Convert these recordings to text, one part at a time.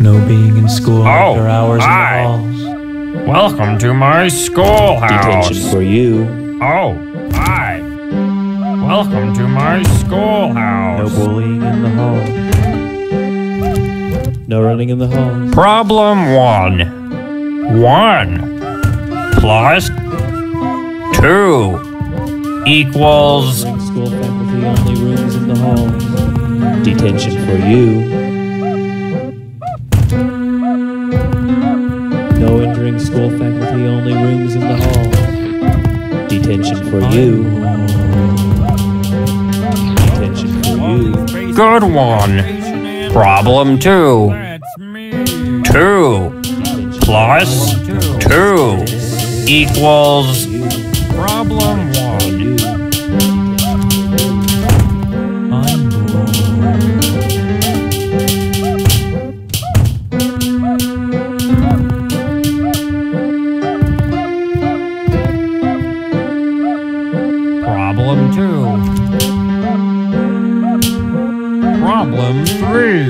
No being in school Oh, after hours hi. in the halls. Welcome to my schoolhouse. Detention for you. Oh, hi. Welcome to my schoolhouse. No schoolhouse. bullying in the halls. No running in the halls. Problem one. One plus two equals. School faculty only rooms in the halls. Detention for you. Hall. Detention for you. Detention for you. Good one. Problem two. Two plus two equals. Problem one. Two. Problem three.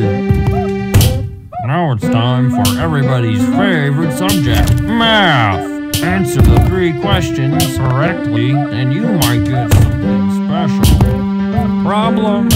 Now it's time for everybody's favorite subject, math. Answer the three questions correctly, and you might get something special. Problem